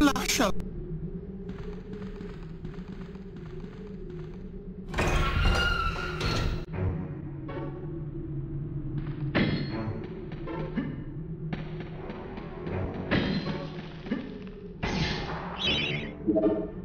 Lascia. Thank